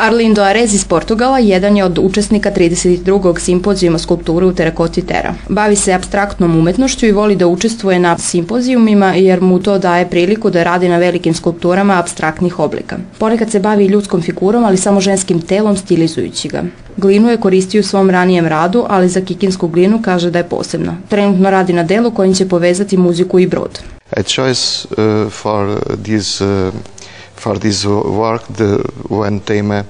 Arlindo Arez iz Portugala jedan je od učesnika 32. simpozijuma skulpture u terakoti Tera. Bavi se abstraktnom umetnošću i voli da učestvuje na simpozijumima jer mu to daje priliku da radi na velikim skulpturama abstraktnih oblika. Ponekad se bavi i ljudskom figurom, ali samo ženskim telom stilizujući ga. Glinu je koristio u svom ranijem radu, ali za kikinsku glinu kaže da je posebna. Trenutno radi na delu kojim će povezati muziku i brod. I choice uh, for this uh, for this work the one theme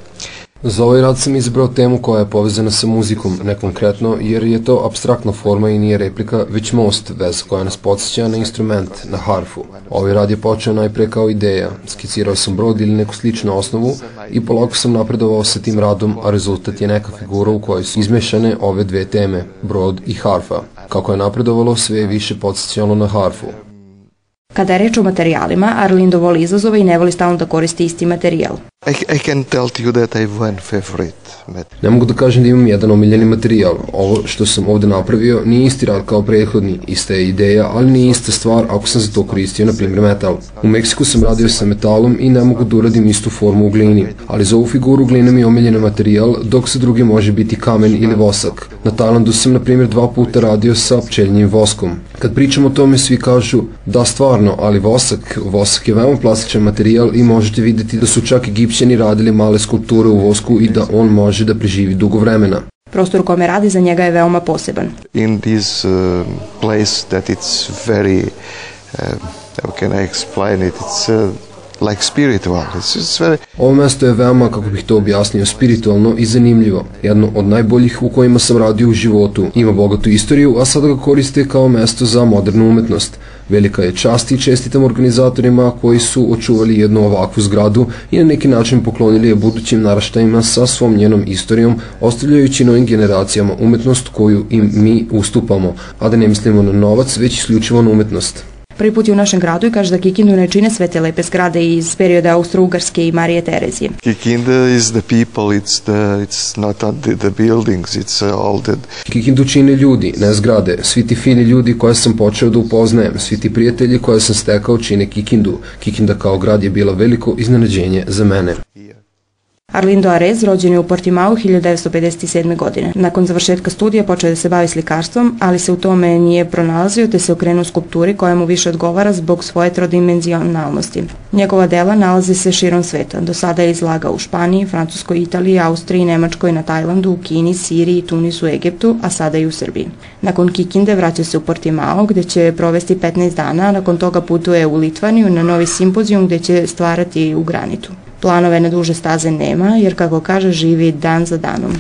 Za ovaj rad sam izbrao temu koja je povezana sa muzikom, ne konkretno, jer je to abstraktna forma i nije replika, već most, veza koja nas podsjeća na instrument, na harfu. Ovaj rad je počeo najpre kao ideja, skicirao sam brod ili neku sličnu osnovu i polako sam napredovao sa tim radom, a rezultat je neka figura u kojoj su izmešane ove dve teme, brod i harfa. Kako je napredovalo, sve je više podsjećalo na harfu. Kada je reč o materijalima, Arlindo voli izazove i ne voli stalno da koristi isti materijal. I, I can tell you that I have one favorite material. Ne mogu da kažem da imam jedan omiljeni materijal. Ovo što sam ovde napravio nije isti rad kao prethodni, ista je ideja, ali nije ista stvar ako sam za to koristio, na primjer, metal. U Meksiku sam radio sa metalom i ne mogu da uradim istu formu u glini, ali za ovu figuru glina mi je omiljeni materijal, dok sa drugi može biti kamen ili vosak. Na Tajlandu sam, na primjer, dva puta radio sa pčeljnim voskom. Kad pričam o tome, svi kažu da stvarno, ali vosak, vosak je veoma plastičan materijal i možete videti da su čak Egipćani radili male skulpture u vosku i da on može da preživi dugo vremena. Prostor u kome radi za njega je veoma poseban. In this uh, place that it's very, uh, how can I explain it? It's uh, like spiritual. It's, it's very... Ovo mesto je veoma, kako bih to objasnio, spiritualno i zanimljivo. Jedno od najboljih u kojima sam radio u životu. Ima bogatu istoriju, a sada ga koriste kao mesto za modernu umetnost. Velika je čast i čestitam organizatorima koji su očuvali jednu ovakvu zgradu i na neki način poklonili je budućim naraštajima sa svom njenom istorijom, ostavljajući novim generacijama umetnost koju im mi ustupamo, a da ne mislimo na novac, već isključivo na umetnost. Prvi put je u našem gradu i kaže da Kikindu ne čine sve te lepe zgrade iz perioda Austro-Ugarske i Marije Terezije. Kikinda is the people, it's, the, it's not the, the buildings, it's all the... Kikindu čine ljudi, ne zgrade. Svi ti fini ljudi koje sam počeo da upoznajem, svi ti prijatelji koje sam stekao čine Kikindu. Kikinda kao grad je bila veliko iznenađenje za mene. Arlindo Arez rođen je u Portimao 1957. godine. Nakon završetka studija počeo da se bavi slikarstvom, ali se u tome nije pronalazio te se okrenuo skulpturi koja mu više odgovara zbog svoje trodimenzionalnosti. Njegova dela nalaze se širom sveta. Do sada je izlagao u Španiji, Francuskoj, Italiji, Austriji, Nemačkoj, na Tajlandu, u Kini, Siriji, Tunisu, Egiptu, a sada i u Srbiji. Nakon Kikinde vraća se u Portimao gde će provesti 15 dana, nakon toga putuje u Litvaniju na novi simpozijum gde će stvarati u granitu. Planove na duže staze nema, jer kako kaže živi dan za danom.